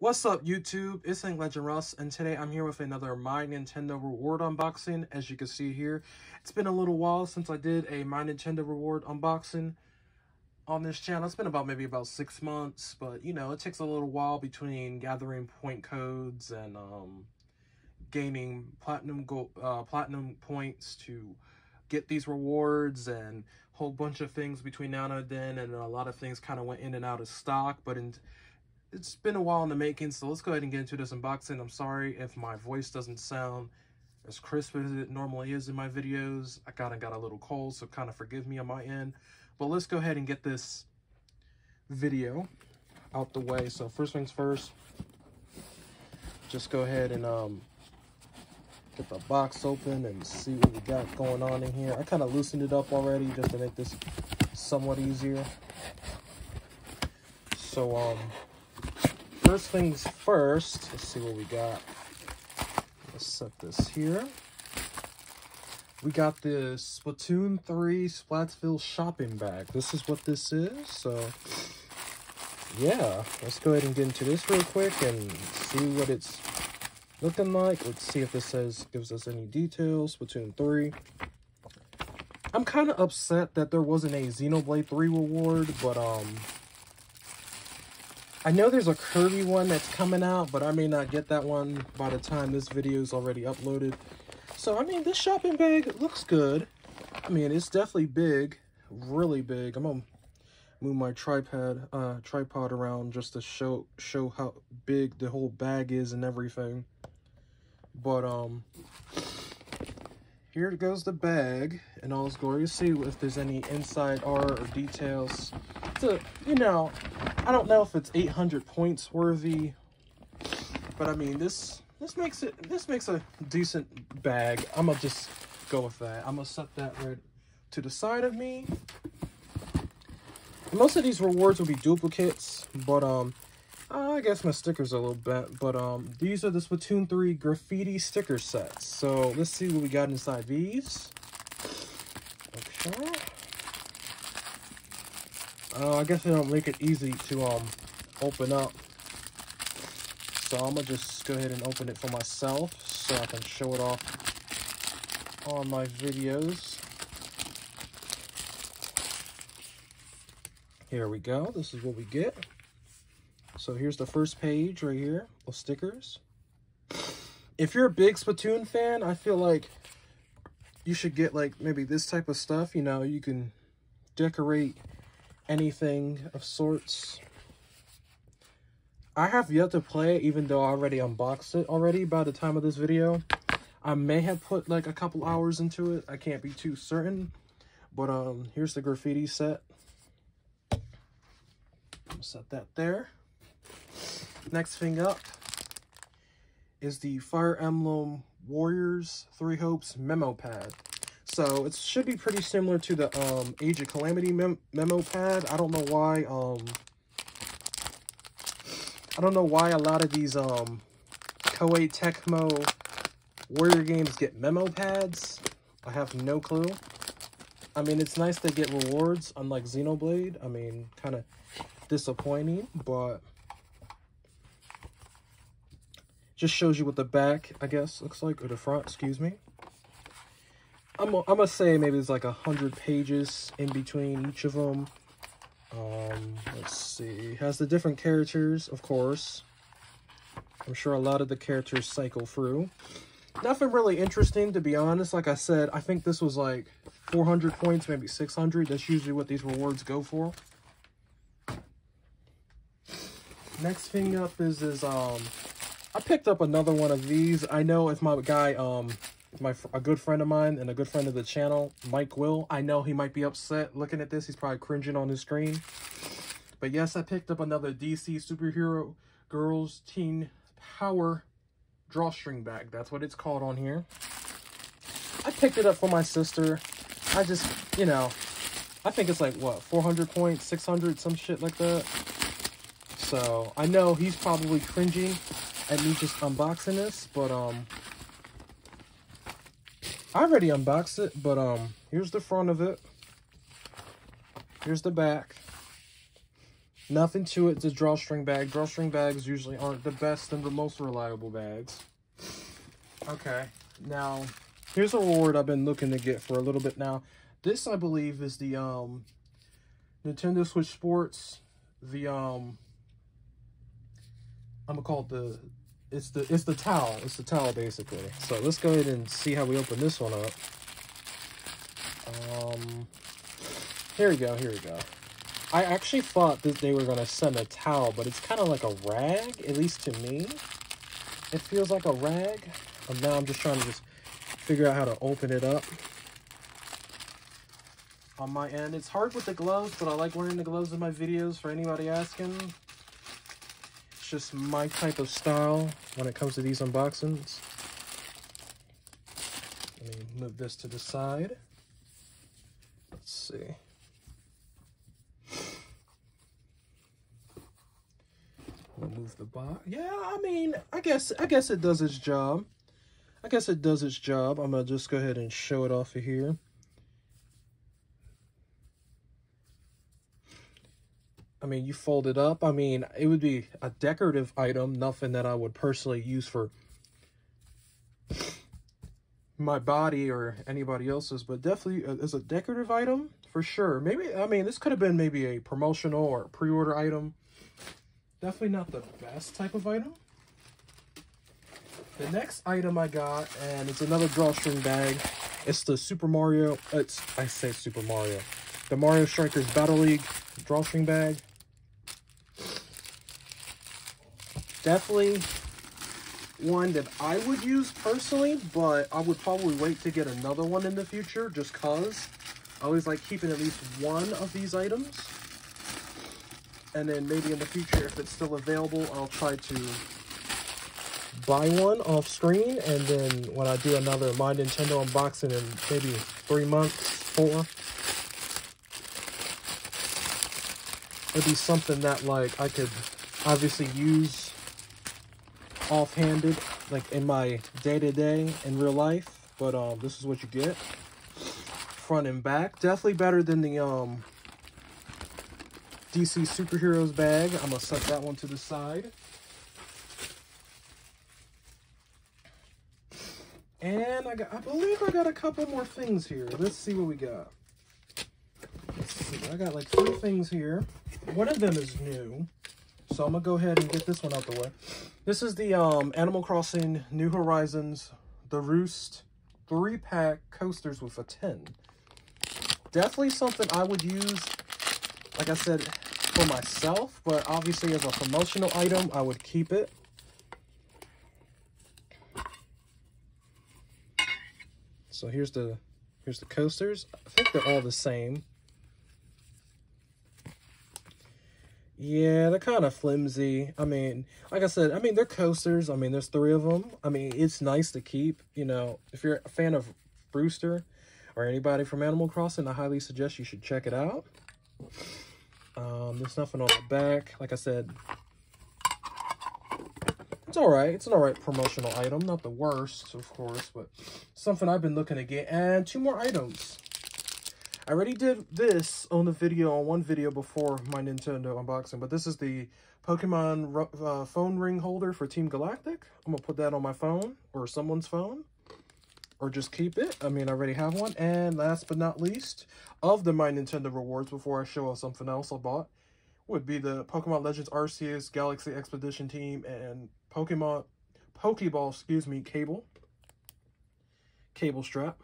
What's up YouTube? It's Link Legend Russ and today I'm here with another My Nintendo Reward unboxing. As you can see here, it's been a little while since I did a My Nintendo Reward unboxing on this channel. It's been about maybe about six months, but you know, it takes a little while between gathering point codes and um, gaining platinum gold, uh, platinum points to get these rewards and a whole bunch of things between now and then and a lot of things kind of went in and out of stock, but in it's been a while in the making, so let's go ahead and get into this unboxing. I'm sorry if my voice doesn't sound as crisp as it normally is in my videos. I kind of got a little cold, so kind of forgive me on my end. But let's go ahead and get this video out the way. So first things first, just go ahead and um, get the box open and see what we got going on in here. I kind of loosened it up already just to make this somewhat easier. So, um, first things first, let's see what we got. Let's set this here. We got the Splatoon 3 Splatsville shopping bag. This is what this is, so yeah, let's go ahead and get into this real quick and see what it's looking like. Let's see if this says gives us any details. Splatoon 3. I'm kind of upset that there wasn't a Xenoblade 3 reward, but um I know there's a Kirby one that's coming out, but I may not get that one by the time this video is already uploaded. So, I mean, this shopping bag looks good. I mean, it's definitely big, really big. I'm gonna move my tripod uh, tripod around just to show show how big the whole bag is and everything. But um, here goes the bag and all its glory. See if there's any inside art or details. To you know, I don't know if it's 800 points worthy, but I mean this this makes it this makes a decent bag. I'm gonna just go with that. I'm gonna set that right to the side of me. Most of these rewards will be duplicates, but um, I guess my stickers a little bent. But um, these are the Splatoon 3 graffiti sticker sets. So let's see what we got inside these. Okay. Uh, I guess they don't make it easy to um open up. So I'm gonna just go ahead and open it for myself so I can show it off on my videos. Here we go. This is what we get. So here's the first page right here of stickers. If you're a big Splatoon fan, I feel like you should get like maybe this type of stuff. You know, you can decorate anything of sorts. I have yet to play it, even though I already unboxed it already by the time of this video. I may have put like a couple hours into it. I can't be too certain. But um, here's the graffiti set. Set that there. Next thing up is the Fire Emblem Warriors Three Hopes memo pad. So it should be pretty similar to the um, Age of Calamity mem memo pad. I don't know why. Um, I don't know why a lot of these um, Koei Tecmo Warrior games get memo pads. I have no clue. I mean, it's nice to get rewards, unlike Xenoblade. I mean, kind of disappointing, but just shows you what the back, I guess, looks like, or the front, excuse me. I'm, I'm gonna say maybe it's like a hundred pages in between each of them. Um, let's see, has the different characters, of course. I'm sure a lot of the characters cycle through. Nothing really interesting, to be honest. Like I said, I think this was like 400 points, maybe 600. That's usually what these rewards go for. Next thing up is, is um, I picked up another one of these. I know if my guy, um, my a good friend of mine and a good friend of the channel, Mike Will. I know he might be upset looking at this. He's probably cringing on his screen. But yes, I picked up another DC Superhero Girls Teen Power drawstring bag. That's what it's called on here. I picked it up for my sister. I just, you know, I think it's like, what, 400 points, 600, some shit like that. So, I know he's probably cringing at me just unboxing this, but, um, I already unboxed it, but um, here's the front of it. Here's the back. Nothing to it. It's a drawstring bag. Drawstring bags usually aren't the best and the most reliable bags. Okay, now here's a reward I've been looking to get for a little bit now. This, I believe, is the um, Nintendo Switch Sports. The um, I'm gonna call it the it's the it's the towel. It's the towel basically. So let's go ahead and see how we open this one up. Um, here we go. Here we go. I actually thought that they were gonna send a towel, but it's kind of like a rag, at least to me. It feels like a rag. And now I'm just trying to just figure out how to open it up. On my end, it's hard with the gloves, but I like wearing the gloves in my videos for anybody asking just my type of style when it comes to these unboxings. Let me move this to the side. Let's see. We'll move the box. Yeah, I mean, I guess I guess it does its job. I guess it does its job. I'm gonna just go ahead and show it off of here. I mean, you fold it up. I mean, it would be a decorative item, nothing that I would personally use for my body or anybody else's, but definitely uh, as a decorative item for sure. Maybe, I mean, this could have been maybe a promotional or pre-order item. Definitely not the best type of item. The next item I got, and it's another drawstring bag. It's the Super Mario, it's, I say Super Mario. The Mario Strikers Battle League drawstring bag. Definitely one that I would use personally, but I would probably wait to get another one in the future just cause. I always like keeping at least one of these items. And then maybe in the future, if it's still available, I'll try to buy one off screen. And then when I do another My Nintendo unboxing in maybe three months, four, it'd be something that like I could obviously use offhanded, like in my day-to-day -day in real life. But um, this is what you get. Front and back. Definitely better than the um, DC Superheroes bag. I'm going to set that one to the side. And I, got, I believe I got a couple more things here. Let's see what we got. I got like three things here. One of them is new. So I'm to go ahead and get this one out the way. This is the um, Animal Crossing New Horizons The Roost 3-pack coasters with a 10. Definitely something I would use, like I said, for myself. But obviously as a promotional item, I would keep it. So here's the here's the coasters. I think they're all the same. Yeah, they're kind of flimsy. I mean, like I said, I mean, they're coasters. I mean, there's three of them. I mean, it's nice to keep, you know, if you're a fan of Brewster or anybody from Animal Crossing, I highly suggest you should check it out. Um, there's nothing on the back. Like I said, it's all right. It's an all right promotional item. Not the worst, of course, but something I've been looking to get. And two more items. I already did this on the video, on one video before my Nintendo unboxing, but this is the Pokemon uh, phone ring holder for Team Galactic. I'm going to put that on my phone or someone's phone or just keep it. I mean, I already have one. And last but not least, of the My Nintendo rewards, before I show off something else I bought, would be the Pokemon Legends Arceus Galaxy Expedition Team and Pokemon Pokeball, excuse me, cable. Cable strap.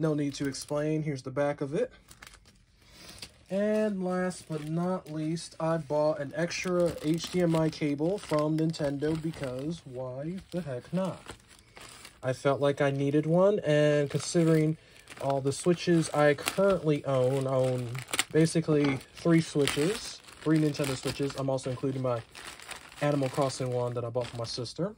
No need to explain. Here's the back of it. And last but not least, I bought an extra HDMI cable from Nintendo because why the heck not? I felt like I needed one, and considering all the Switches I currently own, own basically three Switches, three Nintendo Switches. I'm also including my Animal Crossing one that I bought for my sister.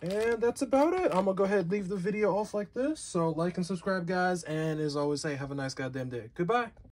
And that's about it. I'm going to go ahead and leave the video off like this. So like and subscribe, guys. And as always, say, have a nice goddamn day. Goodbye.